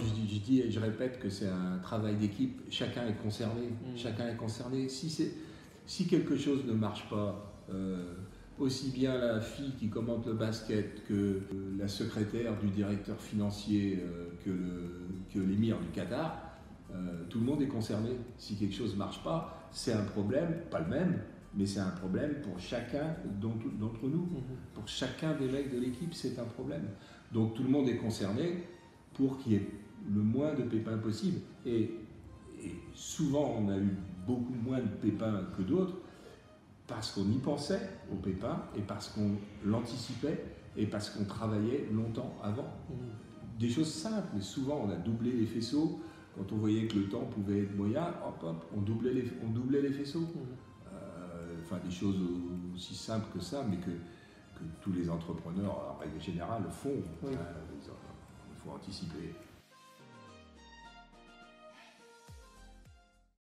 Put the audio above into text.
dis et je répète que c'est un travail d'équipe. Chacun est concerné. Mm. Chacun est concerné. Si, c'est- si quelque chose ne marche pas, euh, aussi bien la fille qui commente le basket que la secrétaire du directeur financier euh, que, le- que l'émir du Qatar, euh, tout le monde est concerné. Si quelque chose ne marche pas, c'est un problème, pas le même, mais c'est un problème pour chacun d'entre nous. Mhm. Pour chacun des mecs de l'équipe, c'est un problème. Donc tout le monde est concerné pour qu'il y ait le moins de pépins possible. Et, et souvent, on a eu beaucoup moins de pépins que d'autres parce qu'on y pensait aux pépins et parce qu'on l'anticipait et parce qu'on travaillait longtemps avant. Mhm. Des choses simples, mais souvent on a doublé les faisceaux. Quand on voyait que le temps pouvait être moyen, hop, hop, on doublait les, on doublait les faisceaux. Mhm. Euh, enfin, des choses aussi simples que ça, mais que, que tous les entrepreneurs, en règle générale, font. Oui. Euh, faut anticiper.